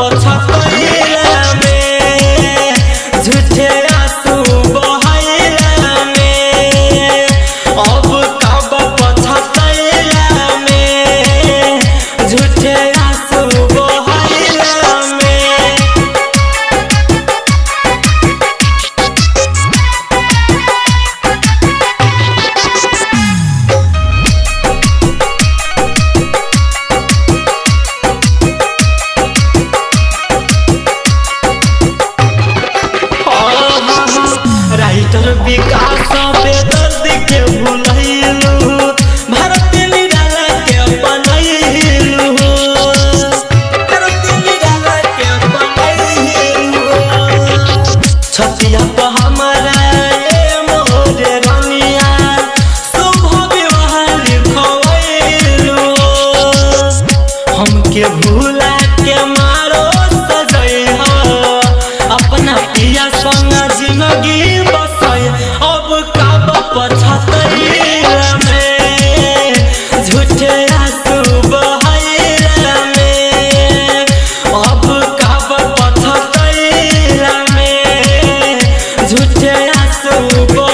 पछत centre Vikas पे दर्द के भुलैलू, भारत निराला के बनैलू भारत निराला के बनैलू छतिया तो के मारो सजै अपना पिया संग ज़िंदगी so far.